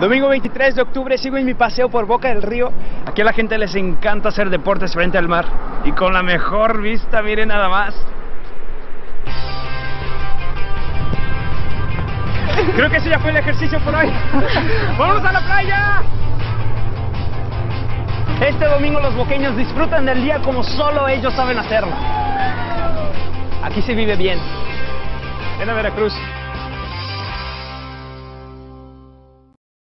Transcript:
Domingo 23 de octubre sigo en mi paseo por Boca del Río. Aquí a la gente les encanta hacer deportes frente al mar. Y con la mejor vista, miren nada más. Creo que ese ya fue el ejercicio por hoy. ¡Vamos a la playa! Este domingo los boqueños disfrutan del día como solo ellos saben hacerlo. Aquí se vive bien. Ven a Veracruz.